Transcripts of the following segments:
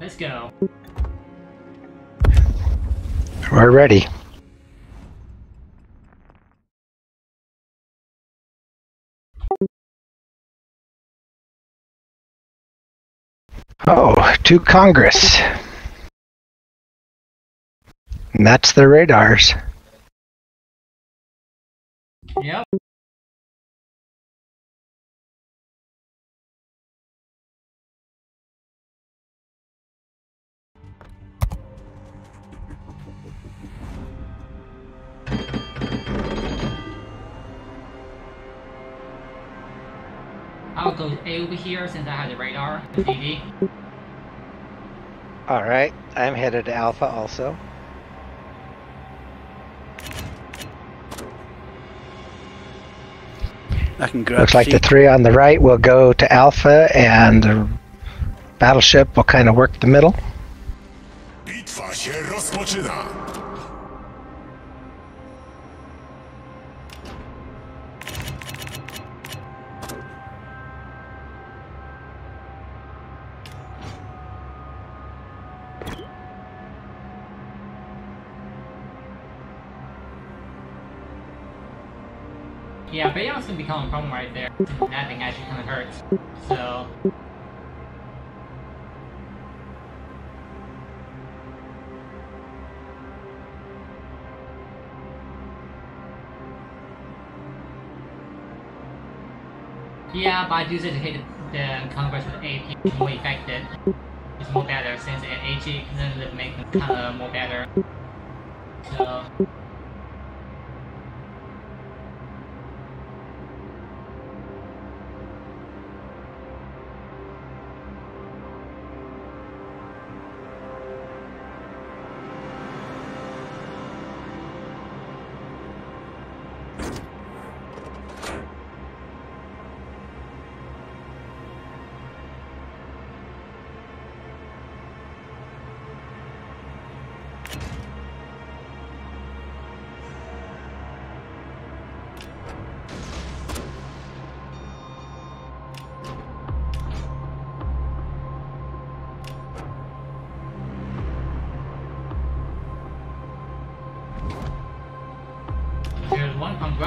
Let's go. We're ready. Oh, to Congress. And that's the radars. Yep. I'll go A over here since I have the radar, the TV. All right, I'm headed to Alpha also. I can grab Looks like the three on the right will go to Alpha, and the battleship will kind of work the middle. Bitwa się rozpoczyna. Yeah, Bayon's gonna become a problem right there. That thing actually kinda hurts. So Yeah, but I do say to hit the Congress with AP more effective. It's more better since an AG can make it kinda more better. There's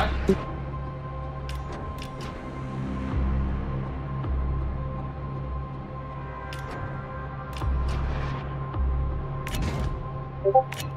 one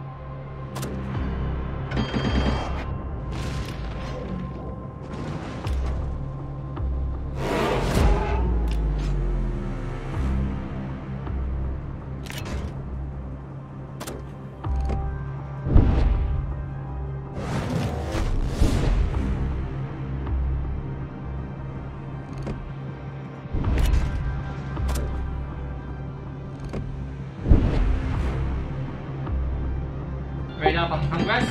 Congress.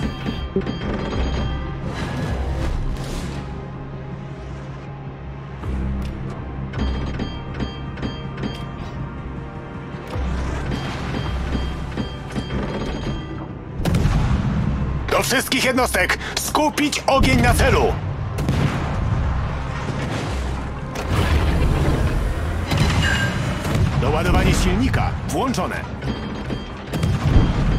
Do wszystkich jednostek skupić ogień na celu. Doładowanie silnika włączone.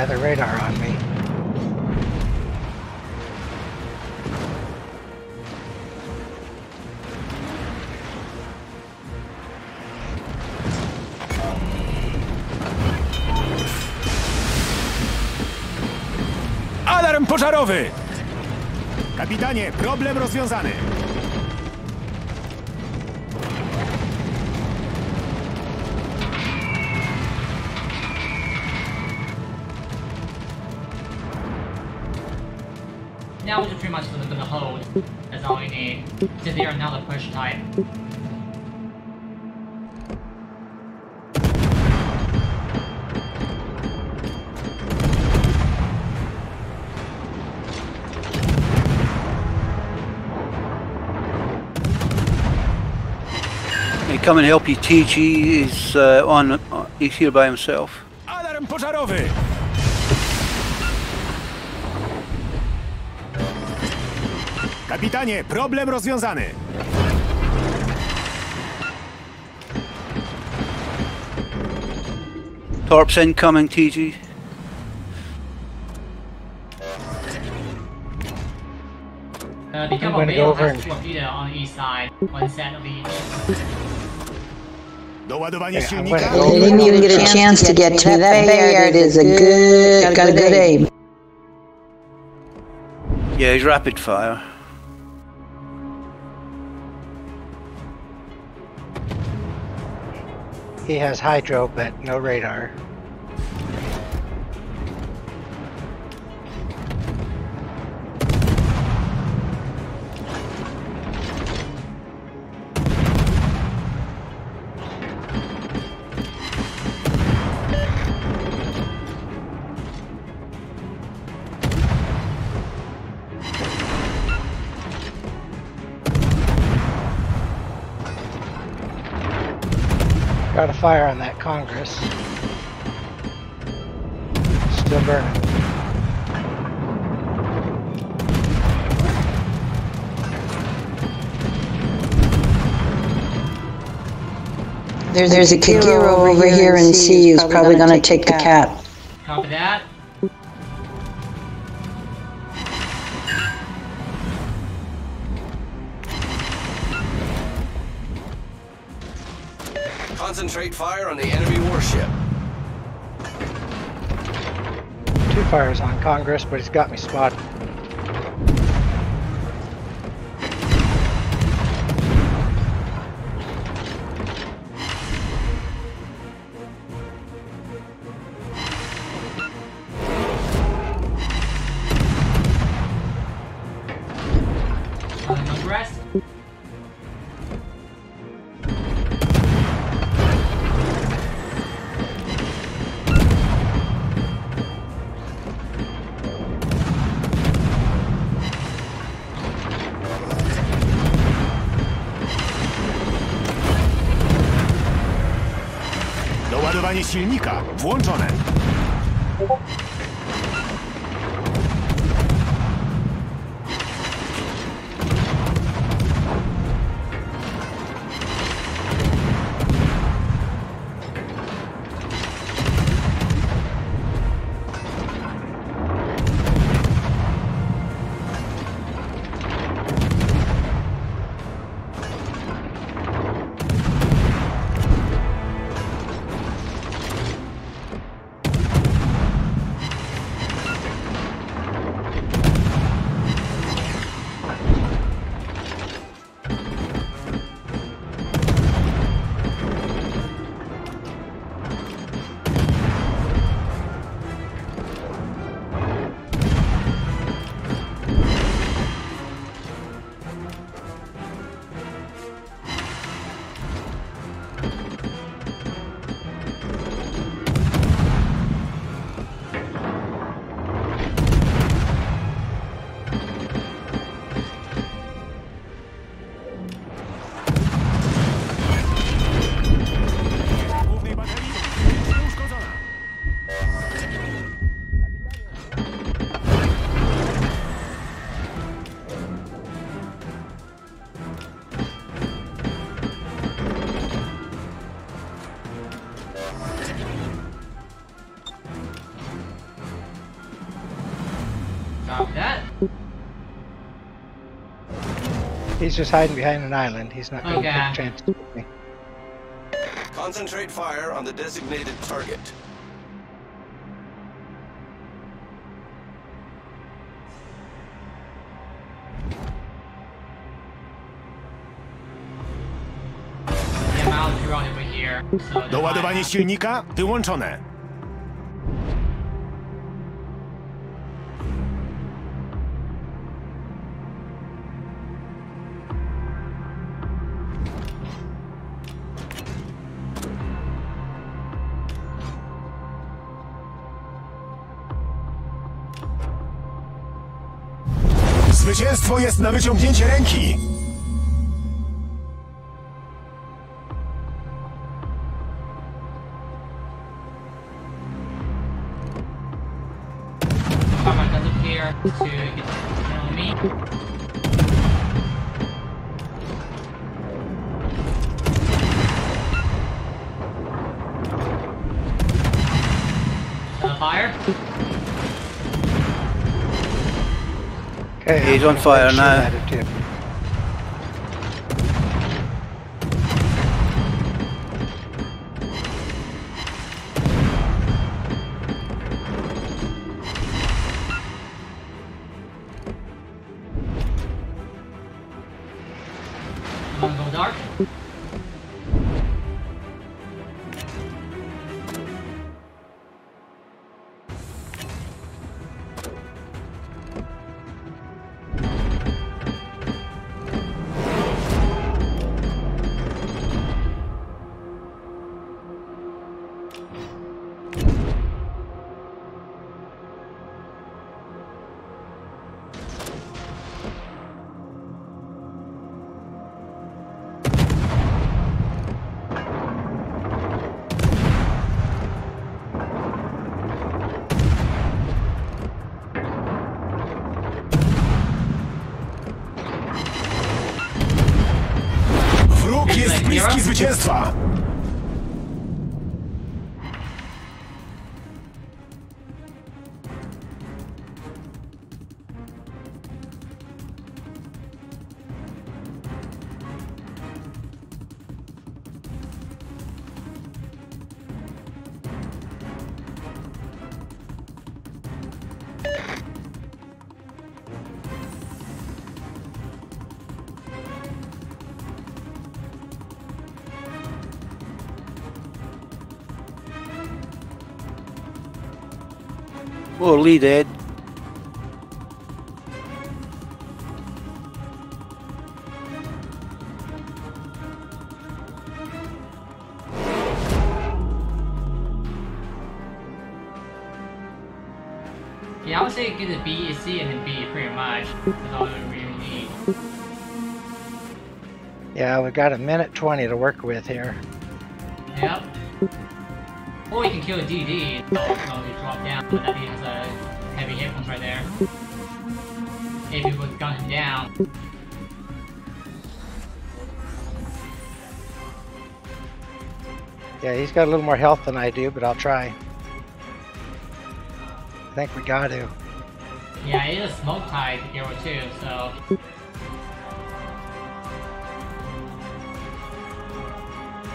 another radar on me. Alarm pożarowy! Kapitanie, problem rozwiązany. now we're just pretty much gonna, gonna hold. That's all we need. Since they are now the push type. come and help you. TG is uh, on. Uh, He's here by himself. Alarm pożarowy! Kapitanie, problem rozwiązany. Torps incoming. TG. Uh, the couple gonna go over and- on east side, one set of each. Doładowanie Yeah, silnika. gonna They didn't even get a chance to get to me. That Bayard is a good, got a good aim. Yeah, he's rapid fire. He has hydro, but no radar. Got a fire on that Congress. Still burning. There's, there's a Kagero over here and C who's probably gonna take the cat. Copy that. Concentrate fire on the enemy warship. Two fires on Congress, but he's got me spotted. Doładowanie silnika włączone. He's just hiding behind an island. He's not going to Okay. take a chance with me. Concentrate fire on the designated target. Yeah, Miles drone over here. So the Doładowanie silnika wyłączone. Zwycięstwo jest na wyciągnięcie ręki! Doesn't to get to know me. Okay. He's on fire now. at it. I'm gonna go dark. Zwycięstwa! Oh, Lee dead. Yeah, I would say get a B, a C, and then B pretty much. That's all we really need. Yeah, we've got a minute 20 to work with here. Yep. Or you can kill a DD and slowly drop down, but that has a uh, heavy hit points right there. If you would gun him down. Yeah, he's got a little more health than I do, but I'll try. I think we got to. Yeah, it is a smoke tide hero too, so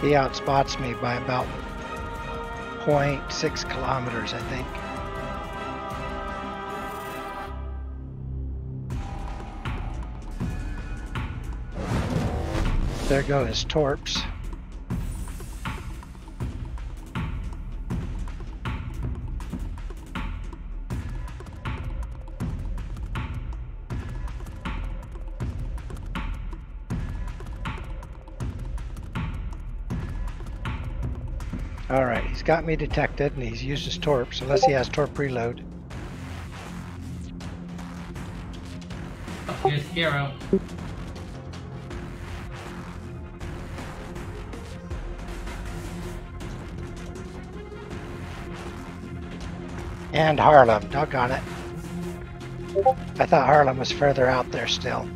He outspots me by about 0.6 kilometers, I think. There go his torps. Alright, he's got me detected and he's used his torps, unless he has torp reload. here's hero. And Harlem, doggone it. I thought Harlem was further out there still.